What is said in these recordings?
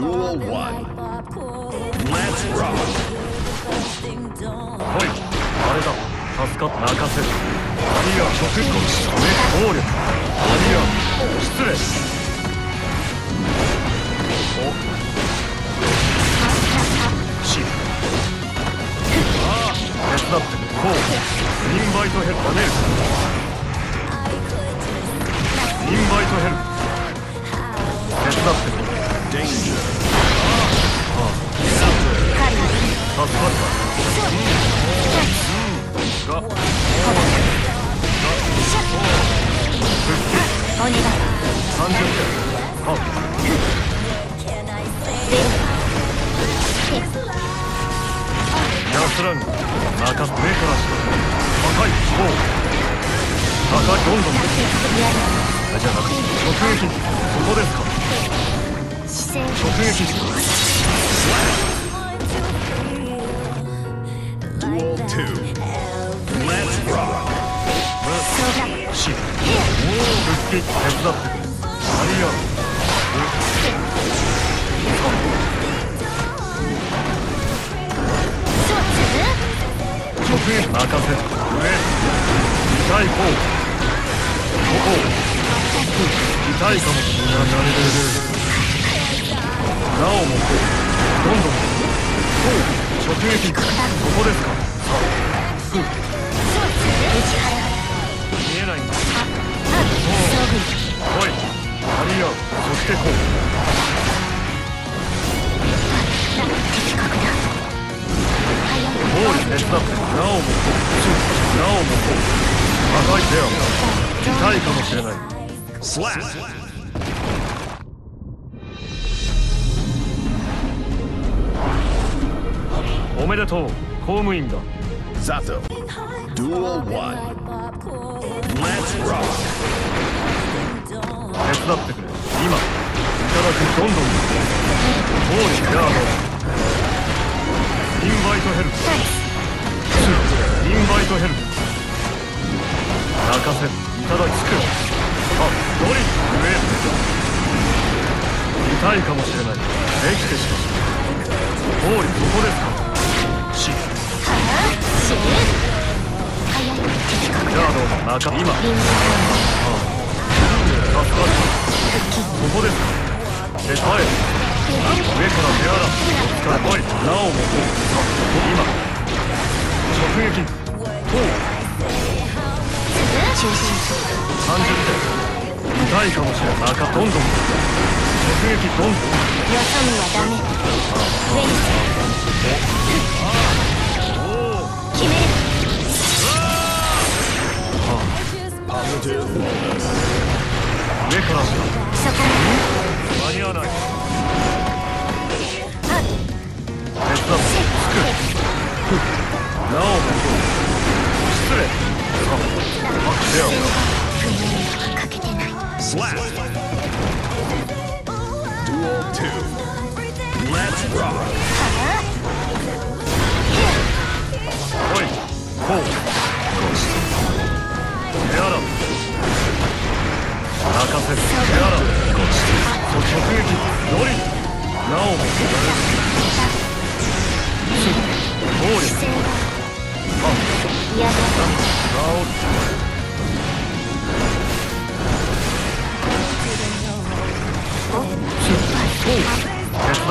Duel 1. Let's rock. あれだ助かっ任せるアリア直行め暴力アリア失礼おしああ手伝ってこうインバイトヘッドねインバイトヘル手伝ってこう Danger. 助かったがお願い30点は安らぐ中上から下高い方高いどんどんじゃなく直撃そこですか直撃 Let's rock. し復帰手伝ってくれありがとう直撃任せて上痛い方ここ痛いかもしれないなれれれなおもこうどんどんこう直撃ここですかおめでとう公務員だ Zato. Duel 1. Let's rock. 手伝ってくれ今いただくどんどん毛利ヤードインバイトヘル。プインバイトヘル。プ泣かせ。るいただきつく。あドリ上。痛いかもしれない。できてしまう。毛利ここですか？ヤードの中今助かるここですかで帰る上から手洗お疲れおいなおも今直撃こう30点痛いかもしれん中どんどん直撃どんどんよそ見はダメ決める Positive bonus. 上からそこ間に合わない手伝ってつくなおもこう失礼さあ手を不明にはかけてない Slap. Duel 2. Let's rock. おいこう手洗う泣かせる手洗う直撃なおも手伝っ。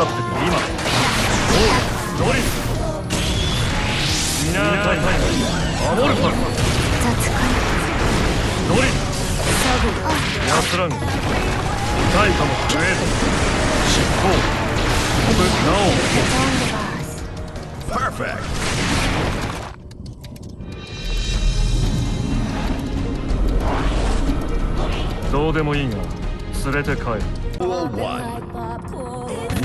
てくれ今暴力ドリルみなたい守るから雑かドリル処分安らぐ痛いかもしれん執行僕なおも Perfect. どうでもいいが連れて帰る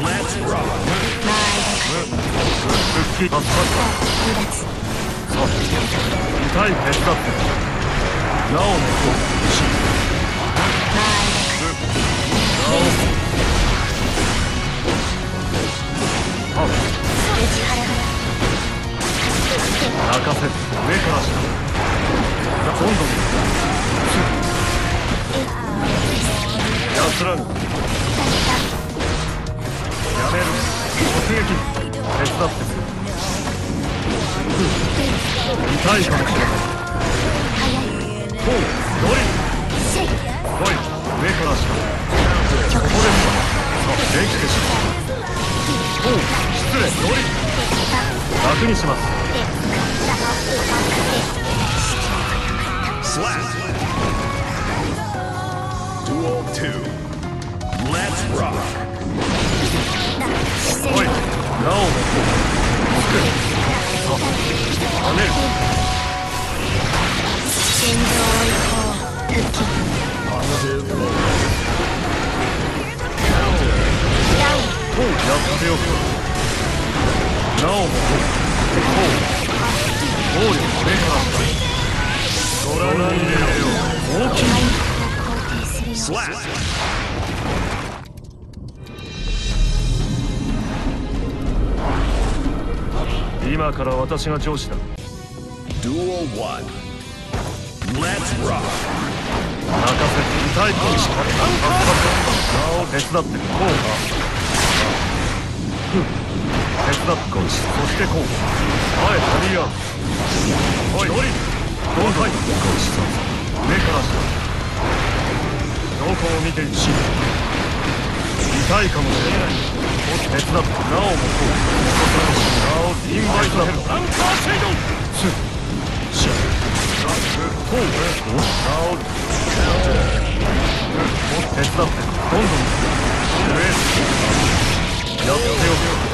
Let's rock. 復帰痛い手伝ってなおもこう。しなお泣かせる。上から下どんどん安らぐ安撃手伝って痛いかもしれないほうドリルせい上から下ここですかさあできてしまうほう失礼ドリル楽にします Slap. Duel 2. Let's rock. おいなおもつくさあ跳ねる戦場を行こう復帰 Positive bonus. ダウンほうやっておくなおもほう暴力上から下ご覧に入れよ大きい回復を今から私が上司だ。Duel 1. Let's rock. 任せて痛いことしかなを手伝ってこうか。手伝ってこい。そしてこう。前タリアおい。ドリルどうかい。こいし上から下。どこを見ている。し痛いかもしれない手伝ってなおもこうなおインバイトヘルアンカーシェイドスシこうおなおもっと手伝ってどんどんやっておく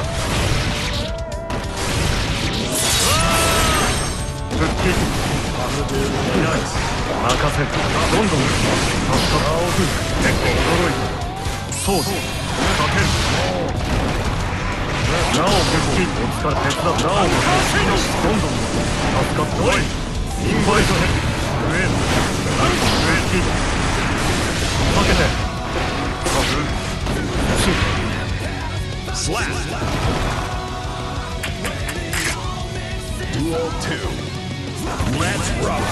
復帰任せる。どんどん。助かった結構驚いたそうなお復帰お疲れ手伝うなおもどんどん助かったおいインバイトヘッド上へ上へ復帰かけてさす Slap. Duel 2. Let's rock.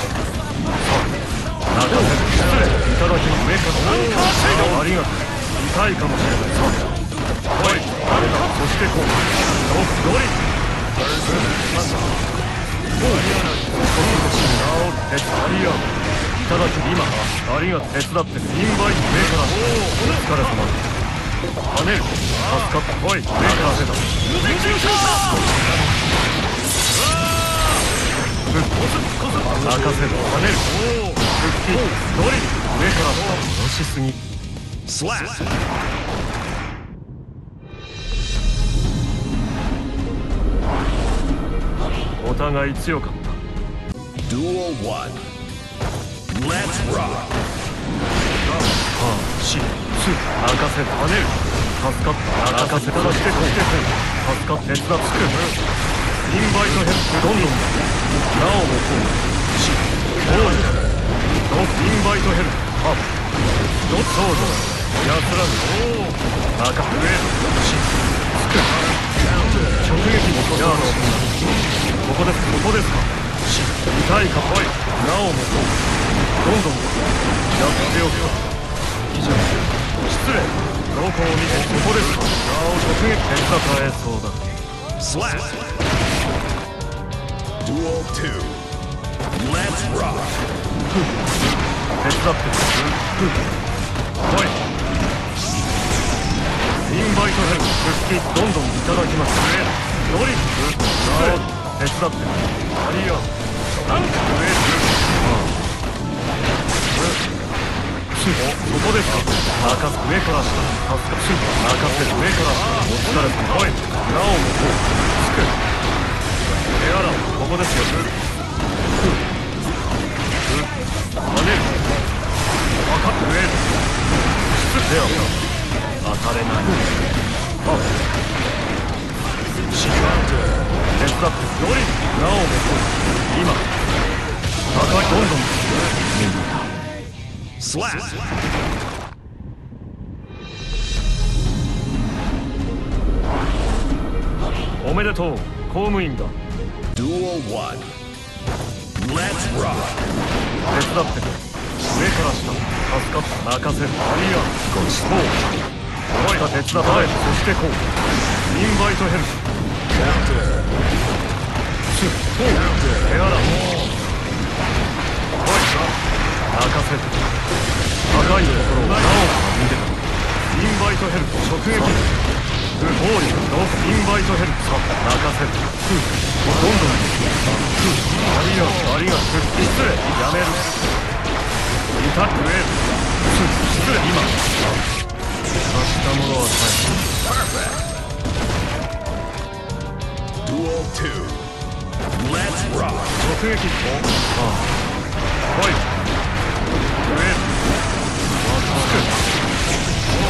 中で失礼いただきます上からありがとう痛いかもしれないさおいあれだそしてこうドドリもういらないその手伝いやいただき今ありが手伝ってインバイ上からお疲れ様跳ねる助かったおい上から出たぶっこすこす任せる跳ねる復帰ドリル上から下しすぎ Slap. お互い強かった Duel 1. Let's rock. 任せ跳ねる助かった任せそしてこう助かって手伝っつくインバイトヘッドどんどんなおもこうし直撃もやあのここですここですかし痛いかおいなおもこうどんどんやっておくか以上失礼どこを見てここですか？なお直撃手伝えそうだ Slap. Duel 2. Let's rock. 手伝っておいインバイトヘル復帰どんどんいただきますねドリフなお手伝ってありがなんか上おそこですか任す上から下助かる任せる上から下お疲れ様おいなおもこうつく手洗うここですよふふ跳ねる分かって上失礼は当たれないあシガー手伝ってドリルなおも今高いどんどんみんな Slap. おめでとう公務員だ Duel 1. Let's rock. 手伝ってくれ上から下助かった任せるアリアごちそうおい手伝ってそしてこうインバイトヘルス Counter. シュットーエアラおい泣かせて高いところをなお見てたインバイトヘルス直撃不法力のインバイトヘルスさ泣かせてふうどんどんふうありがありが失礼やめるいたくれふ失礼今したものは返す Duel 2. Let's rock. 直撃ああ来い。上渡す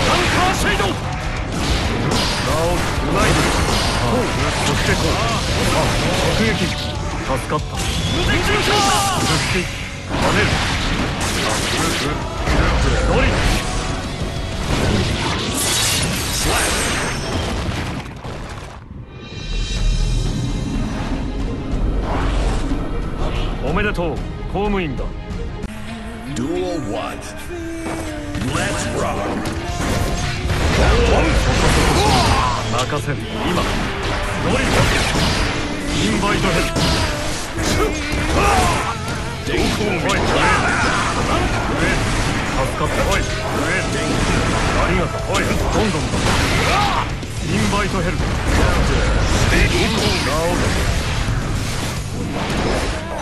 アンカーシェイドラオウナイフああそしてこうあ直撃助かった無敵か復帰跳ねるあふふドリル Slap. おめでとう公務員だ Duel 1. Let's rock. 任せる今ドリルインバイトヘル Ding おい、上上助かった。おい、上ありがとう。おい、どんどんだ。インバイトヘルプ。ラオウ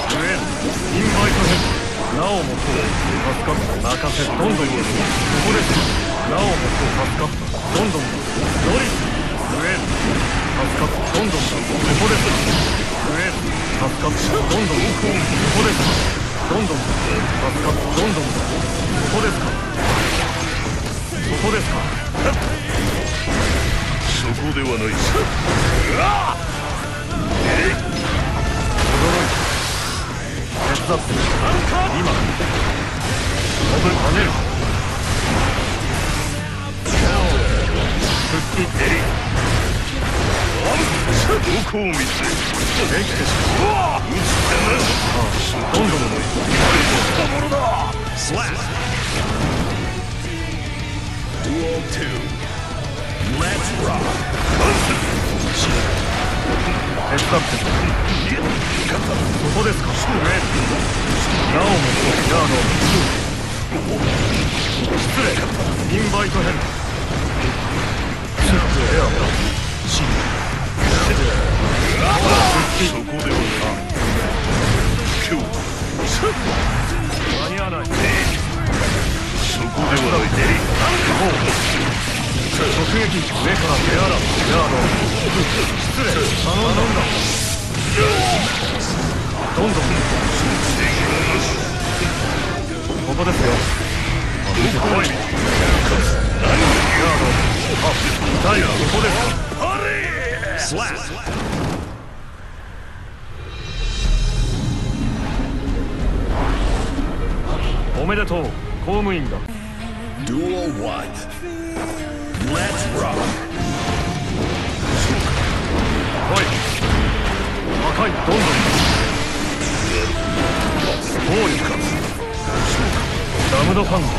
上インバイトヘルプ。なおもこう。助かった。任せ。どんどん。ここです。なおもこう。助かった。どんどん。ドリス。上助かった。どんどんだ。ここです。上助かった。どんどんここです。どんどん助かった。どんどんここですか？ここですか？そこではない。驚いた。手伝ってる。今。飛ぶ跳ねる。復帰エリどこを見つできてしまう。ああどんどんだ。Slap. Duel 2. Let's rock. 手伝ってる。そこですか。上。なおもヤード。失礼。インバイトヘルプ。シュッエア。シン。そこではない。今日間に合わない。そこではない。直撃上から手洗うヤード失礼頼んだどんどんここですよあ見てこいヤードあ痛いここですか Slap. おめでとう公務員だ Duel 1. Let's rock. おい赤いどんどん暴力かダムドファンドリ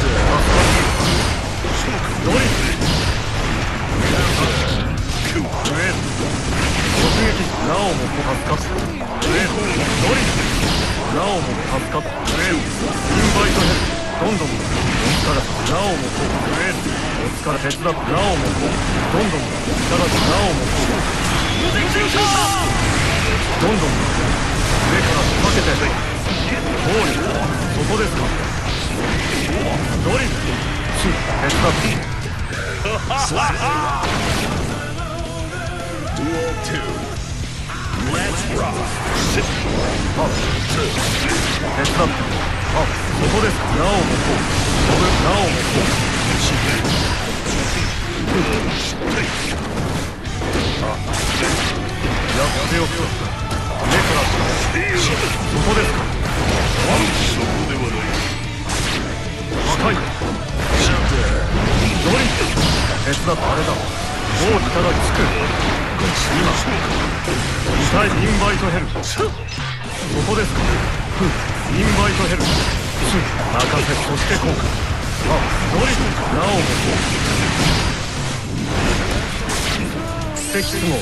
ス上突撃なおも助かった上ドリスなおも助かった上インバイトヘルどんどんお疲れなおもこう上お疲れ手伝って。なおもこどんどん力でなおもこうどんどん上から仕掛けて。暴力そこですかドリスシュ手伝って Slap. Duel 2. Let's rock. あ手伝ってあそこですなおもこう飛ぶなおもこうしあやっておくと目からしそこですかそこではない。赤いドリン手伝ってあれだもういただつく今痛いインバイトヘルプそこですかふインバイトヘル任せそしてこうあドリンなおもこう奇跡相撲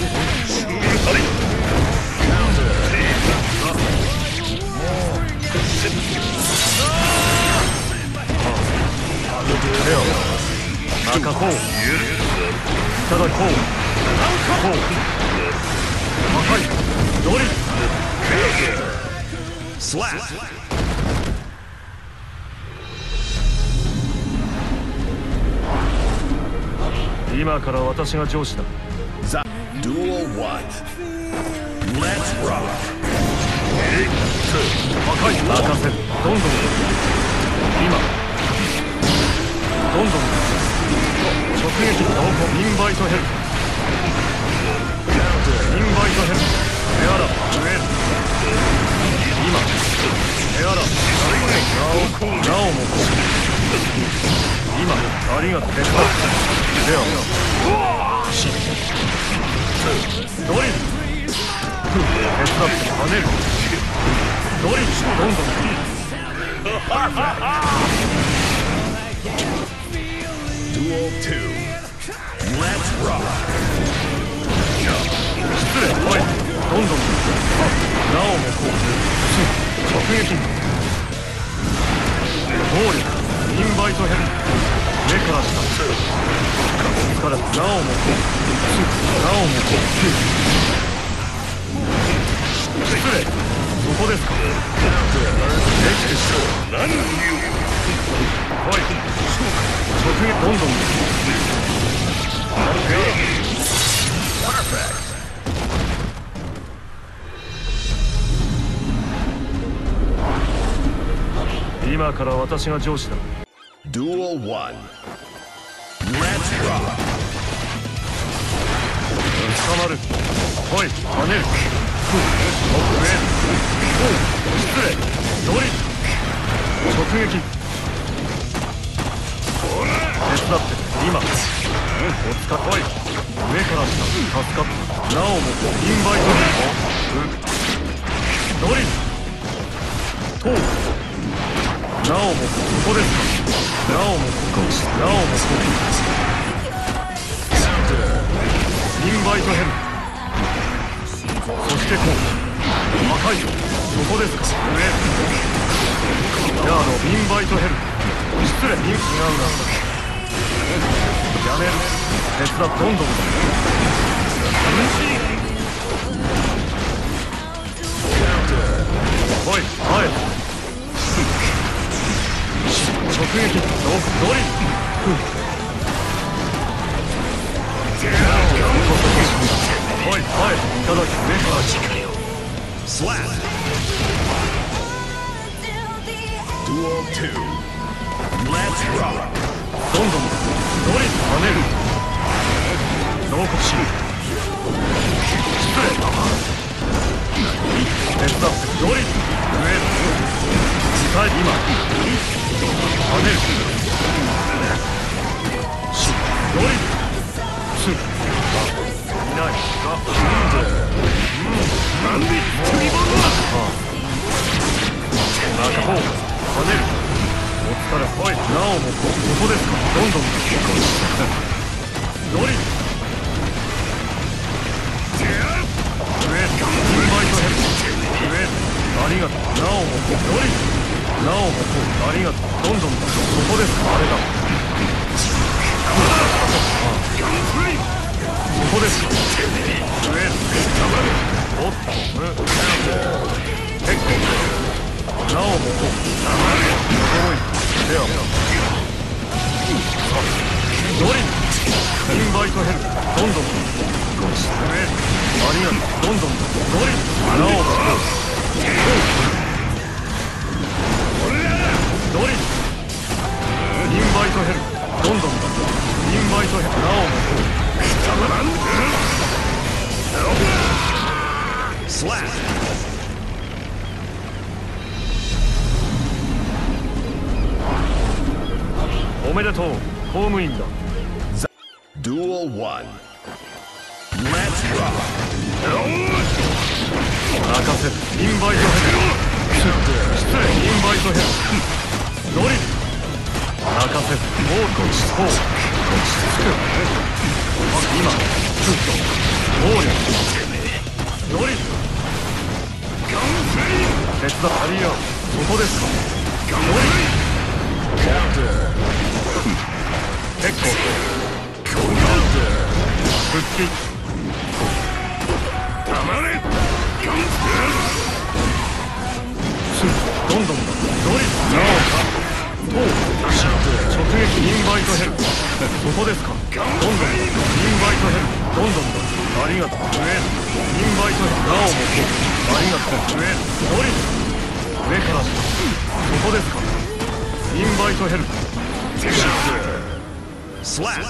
ではい。い。ドリル Slap. 今から私が上司だ Z- Duel 1. Let's rock. 赤い。任せどんどん今どんどん直撃同行インバイトヘルインバイトヘルエアラウェル今エアラなおなおもこう今ありがとうデスタではシドリル手伝って跳ねる。ドリルどんどん Duel 2. Let's rock. 失礼おいどんどんなおもこう直撃暴力インバイトヘル目から下からなおもこうなおもこう失礼そこですかできてしょ何言うおいどんどん.今から私が上司だ Duel 1. Let's rock. 直撃伝って今おつかい上から下助かったなおもインバイトヘルドリルとうなおもここですかなおもここなおもここインバイトヘルそしてこう赤いよそこですか上ヤードインバイトヘル失礼違うなやめる手伝っどんどんおい前直撃ドドリルおいおいいただき上から Slap. Duel 2. Let's rock. どんどんドリル跳ねる同国し失礼手伝ってドリル上伝え今跳ねるしドリルすいないがインバイトヘルなおもこ Slap. おめでとう公務員だ Duel 1. Let's rock. 任せるインバイトヘル失礼インバイトヘルドリル泣かせずもうこちこう落ち着く今フット暴力ドリル手伝ありよそこですかドリル結構復帰たまれすぐどんどんだドリルなおルそこですか？どんどん。インバイトヘルどんどん。だありがとう。上。インバイトヘルなおも。こうありがとう上ドリル上から下そこですか？インバイトヘル Slap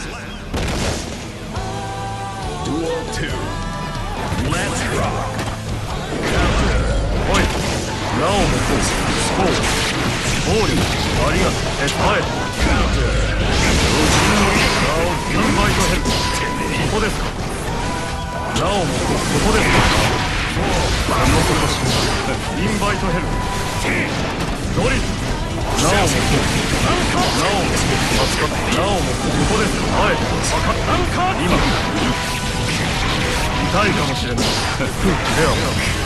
Duel 2 Let's rock おいなおもこうそう暴力ありがとうえ耐えなおインバイトヘルそこですかなおもこうそこですかそうあのことうなおも助かったおもここです。かはい。分かった。今。痛いかもしれない。では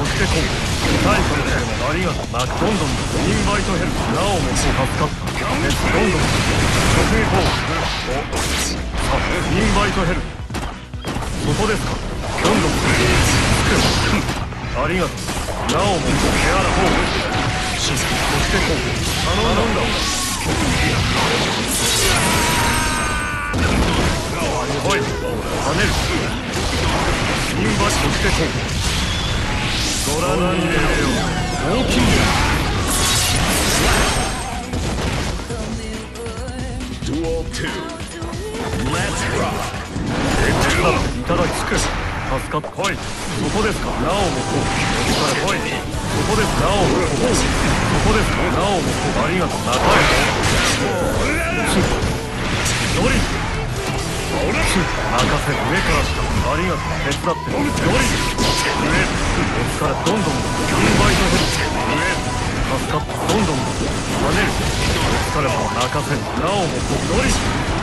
そして今痛いかもしれないありがとうなどんどんインバイトヘルなおも助かったえどんどん直撃砲おあインバイトヘルそこですかどんどんありがとうなおも手荒砲しそしてこう頼んだんだおい跳ねるインバそしてこうご覧に入れよう大きい Duel 2 Let's rock いただきつく助かった来いそこですかなおもこうそここですなおもこうそこですかなおもこありがとうなかえドリル任せ上から下ありがとう手伝ってドリル上お疲れどんどんインバイトヘル上助かったどんどん跳ねる。お疲れ様任せなおもこうドリ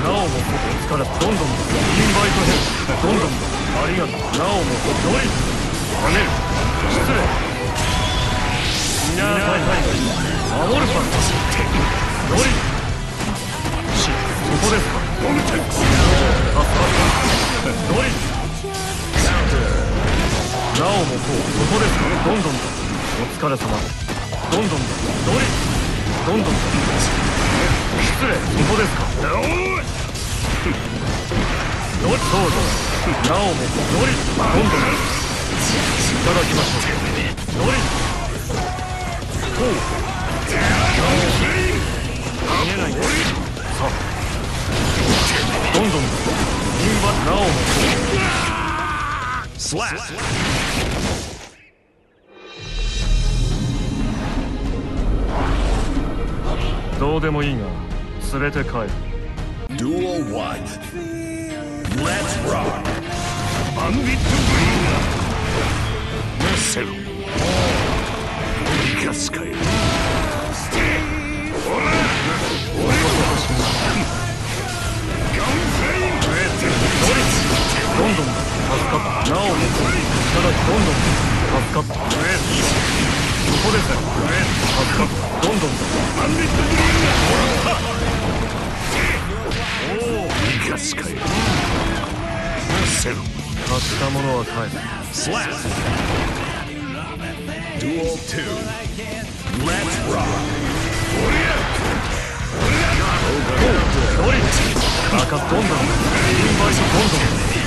なおもこうお疲れどんどんインバイトヘルどんどんありがとうなおもこうドリ跳ねる。失礼いやーはいはい守る。パスドリこですか助かったドリルなおもこうそこですかどんどんとお疲れ様どんどんとドリルどんどんと失礼そこですかドリそうだなおもドリルどんどんといただきましょうドリルこう見えないねさあどんどんインバなおも Slap どうでもいいが連れて帰る。Duel 1 Let's rock. バンビットブリンどんどん助かったなおもただどんどん助かったここですよ助かったどんどんバンビットブリンガーおお生かすかよせる貸したものは返す Slap. Duel 2. Let's rock. ドリ赤どんどんインバイトどんどん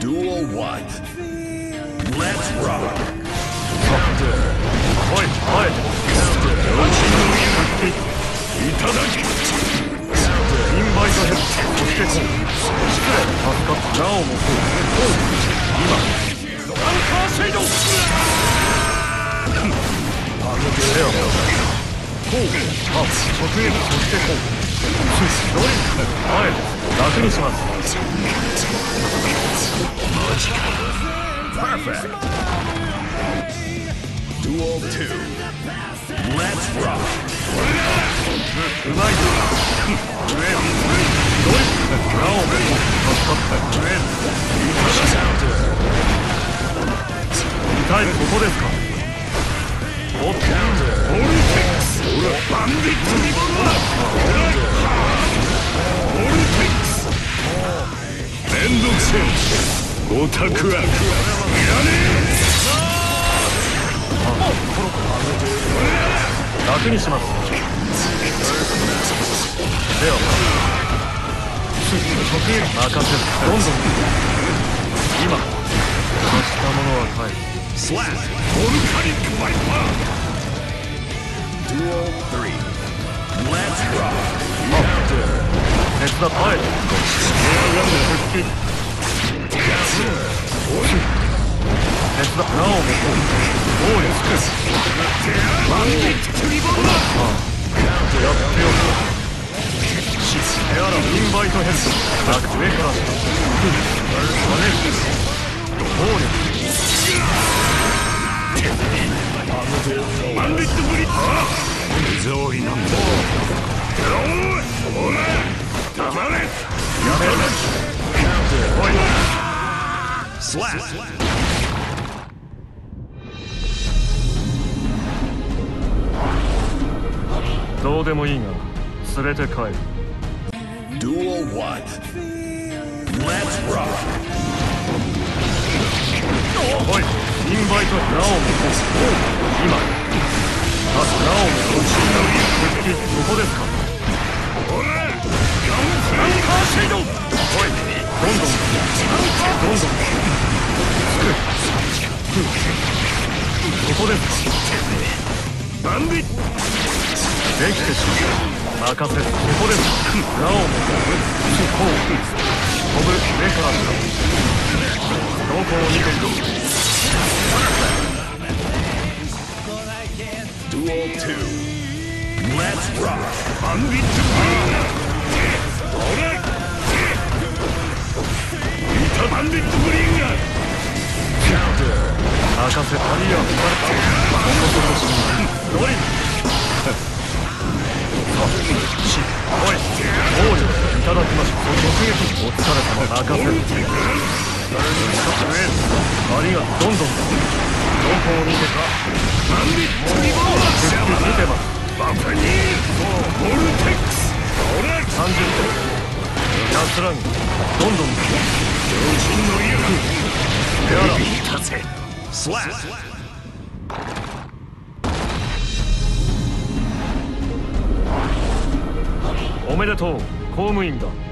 Duel 1. Let's rock. おいおいいただき。インバイトヘッドそしてこう失礼助かったなおもこう今アンカーシェイドではこうあ直撃そしてこうドリンク前楽にします Perfect. Duel 2. Let's rock. うまいぞドリンクなおもこう助かったドリンク痛いここですかおっとオルテックバンディットリボルバーオルテックスめんどくせえオタクワークいらね楽にしますでは直撃任せどんどん今貸したものは返すえスラッボルカニックバイパー Duel 3 Let's rock 手伝って前へ復帰手伝っなおもこう王に尽くすバンディットリボルバーやってよシスエアラインバイトヘルスバック上から跳ねる暴力バンディットブリッジ手触りなんだおいおら黙れやめろおいスラッどうでもいいが連れて帰る。Duel 1 Let's rock. おいインバイトなおも今あなおも復帰ここですかおらガンフランカーシェイドおいどんどんどんどんつくここですかバンディットできてしまう任せるここですなおもこう飛ぶ上から下どこを見てみろー任せたりやこのことしドリルさあしおい王女いただきましょう突撃お疲れ様任せるありがとうどんどんどますバファニーボルテックス30分安らぐどんどん両親の威力やらいたぜスラッおめでとう公務員だ。